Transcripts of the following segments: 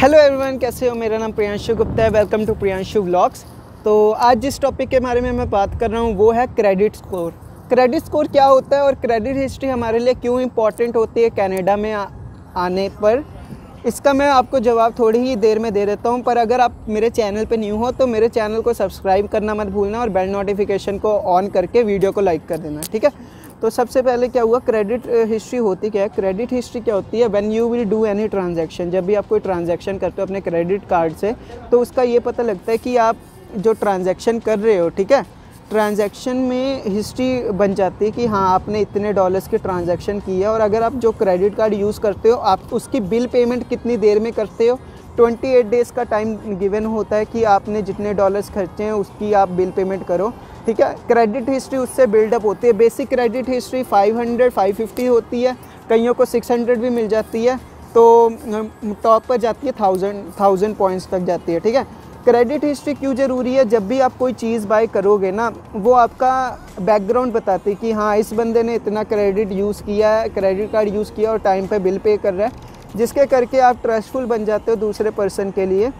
Hello everyone कैसे हो? मेरा नाम प्रियांशु गुप्ता है। वेलकम टू प्रियांशु व्लॉग्स तो आज जिस टॉपिक के बारे में मैं बात कर रहा हूँ वो है क्रेडिट स्कोर क्रेडिट स्कोर क्या होता है और क्रेडिट हिस्ट्री हमारे लिए क्यों इंपॉर्टेंट होती है कनाडा में आ, आने पर? इसका मैं आपको जवाब थोड़ी ही देर में दे देता हूँ पर अगर आप मेरे चैनल पर न्यू हो तो मेरे चैनल को सब्सक्राइब करना मत भूलना और बेल नोटिफिकेशन को ऑन करके वीडियो को लाइक कर देना ठीक है? तो सबसे पहले क्या हुआ? क्रेडिट हिस्ट्री होती क्या है? क्रेडिट हिस्ट्री क्या होती है? When you will do any transaction जब भी आप कोई ट्रांजैक्शन करते हो अपने क्रेडिट कार्ड से तो उसका ये पता लगता है कि आप जो ट्रांजैक्शन कर रहे हो, ठीक है? ट्रांजैक्शन में हिस्ट्री बन जाती है कि हाँ आपने इतने डॉलर्स की ट्रांजैक्शन की है और अगर आप जो क्रेडिट कार्ड यूज़ करते हो, आप उसकी बिल पेमेंट कितनी देर में करते हो? 28 डेज़ का टाइम गिवन होता है कि आपने जितने डॉलर्स खर्चे हैं, उसकी आप बिल पेमेंट करो। ठीक है? क्रेडिट हिस्ट्री उससे बिल्डअप होती है। बेसिक क्रेडिट हिस्ट्री 500 550 होती है। कईयों को 600 भी मिल जाती है। तो टॉप पर जाती है थाउज़ेंड थाउज़ेंड पॉइंट्स तक जाती है, ठीक है? क्रेडिट हिस्ट्री क्यों ज़रूरी है? जब भी आप कोई चीज़ बाय करोगे ना, वो आपका बैकग्राउंड बताती है कि हाँ इस बंदे ने इतना क्रेडिट यूज़ किया है क्रेडिट कार्ड यूज़ किया और टाइम पे बिल पे कर रहा है। जिसके करके आप ट्रस्टफुल बन जाते हो दूसरे पर्सन के लिए।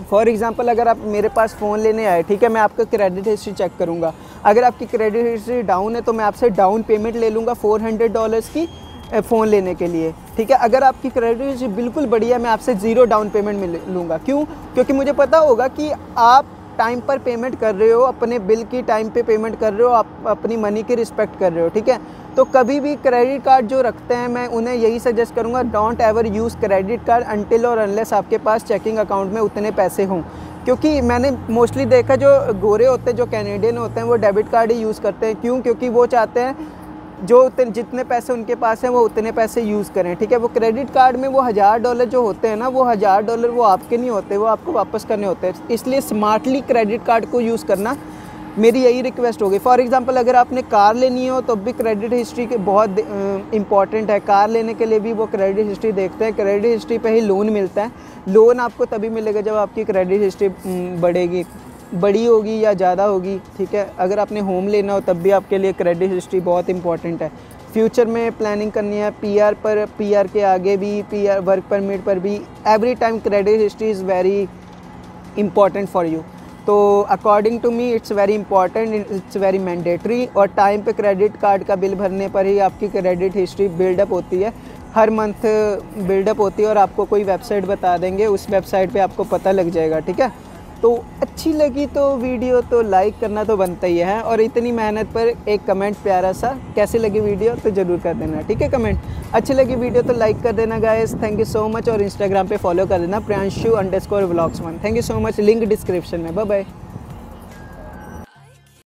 फॉर एग्ज़ाम्पल अगर आप मेरे पास फ़ोन लेने आए, ठीक है, मैं आपका क्रेडिट हिस्ट्री चेक करूँगा। अगर आपकी क्रेडिट हिस्ट्री डाउन है तो मैं आपसे डाउन पेमेंट ले लूँगा फोर हंड्रेड डॉलर्स की फ़ोन लेने के लिए, ठीक है? अगर आपकी क्रेडिट हिस्ट्री बिल्कुल बढ़िया मैं आपसे ज़ीरो डाउन पेमेंट मिल लूँगा। क्यों? क्योंकि मुझे पता होगा कि आप टाइम पर पेमेंट कर रहे हो, अपने बिल की टाइम पे पेमेंट कर रहे हो, आप अपनी मनी की रिस्पेक्ट कर रहे हो, ठीक है? तो कभी भी क्रेडिट कार्ड जो रखते हैं, मैं उन्हें यही सजेस्ट करूँगा don't ever use credit card until और अनलेस आपके पास चेकिंग अकाउंट में उतने पैसे हों। क्योंकि मैंने मोस्टली देखा जो गोरे होते हैं, जो कैनेडियन होते हैं, वो डेबिट कार्ड ही यूज़ करते हैं। क्यों? क्योंकि वो चाहते हैं जो उतने, जितने पैसे उनके पास हैं, वो उतने पैसे यूज़ करें, ठीक है? वो क्रेडिट कार्ड में वो हज़ार डॉलर जो होते हैं ना, वो हज़ार डॉलर वो आपके नहीं होते, वो आपको वापस करने होते हैं। इसलिए स्मार्टली क्रेडिट कार्ड को यूज़ करना मेरी यही रिक्वेस्ट होगी। फॉर एग्ज़ाम्पल अगर आपने कार लेनी हो तो भी क्रेडिट हिस्ट्री के बहुत इंपॉर्टेंट है। कार लेने के लिए भी वो क्रेडिट हिस्ट्री देखते हैं। क्रेडिट हिस्ट्री पे ही लोन मिलता है। लोन आपको तभी मिलेगा जब आपकी क्रेडिट हिस्ट्री बढ़ेगी। बड़ी होगी या ज़्यादा होगी, ठीक है? अगर आपने होम लेना हो, तब भी आपके लिए क्रेडिट हिस्ट्री बहुत इंपॉर्टेंट है। फ्यूचर में प्लानिंग करनी है पीआर पर पीआर के आगे भी पीआर वर्क परमिट पर भी every time credit history is very important for you तो according to me it's very important it's very mandatory और टाइम पे क्रेडिट कार्ड का बिल भरने पर ही आपकी क्रेडिट हिस्ट्री बिल्डअप होती है। हर मंथ बिल्डअप होती है और आपको कोई वेबसाइट बता देंगे, उस वेबसाइट पे आपको पता लग जाएगा, ठीक है? तो अच्छी लगी तो वीडियो तो लाइक करना तो बनता ही है और इतनी मेहनत पर एक कमेंट प्यारा सा कैसे लगी वीडियो तो ज़रूर कर देना, ठीक है कमेंट अच्छी लगी वीडियो तो लाइक कर देना guys thank you so much और इंस्टाग्राम पे फॉलो कर देना Priyanshu underscore vlogs one thank you so much link description में बाय बाय